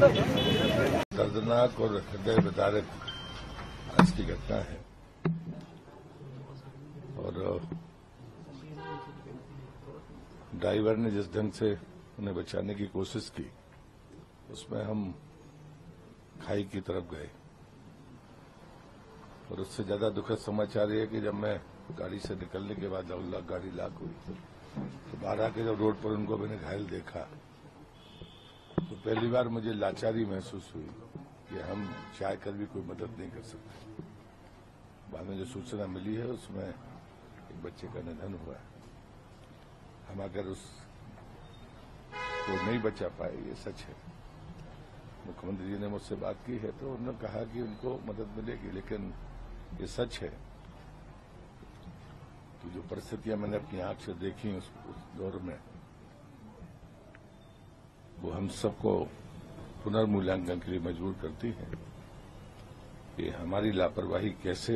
दर्दनाक और हृदय विदारक आज की घटना है। और, ड्राइवर ने जिस ढंग से उन्हें बचाने की कोशिश की, उसमें हम खाई की तरफ़ गए। और उससे ज़्यादा दुखद समाचार ये कि जब मैं गाड़ी से निकलने के बाद गाड़ी लाक हुई तो बाहर आके जब रोड पर उनको मैंने घायल देखा तो पहली बार मुझे लाचारी महसूस हुई कि हम चाह कर भी कोई मदद नहीं कर सकते। बाद में जो सूचना मिली है, उसमें एक बच्चे का निधन हुआ है। हम अगर उस को नहीं बचा पाए, ये सच है। मुख्यमंत्री जी ने मुझसे बात की है तो उन्होंने कहा कि उनको मदद मिलेगी, लेकिन ये सच है। कि जो परिस्थितियाँ मैंने अपनी आँख से देखी उस दौर में वो हम सबको पुनर्मूल्यांकन के लिए मजबूर करती है कि हमारी लापरवाही कैसे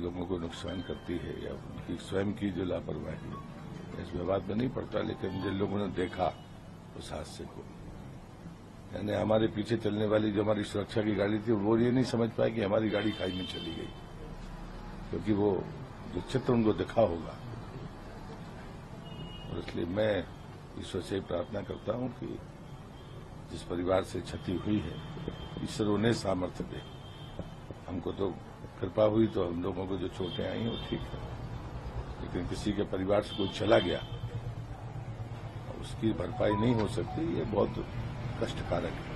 लोगों को नुकसान करती है या उनकी स्वयं की जो लापरवाही है, इस विवाद में नहीं पड़ता, लेकिन जिन लोगों ने देखा, उस हादसे को। यानी हमारे पीछे चलने वाली जो हमारी सुरक्षा की गाड़ी थी, वो ये नहीं समझ पाए कि हमारी गाड़ी खाई में चली गई। क्योंकि वो जो चित्र उनको दिखा होगा, और इसलिए मैं ईश्वर से प्रार्थना करता हूँ कि जिस परिवार से क्षति हुई है, ईश्वर उन्हें सामर्थ्य दे। हमको तो कृपा हुई तो हम लोगों को जो चोटें आई वो ठीक है। लेकिन किसी के परिवार से कोई चला गया, उसकी भरपाई नहीं हो सकती, ये बहुत कष्टकारक है।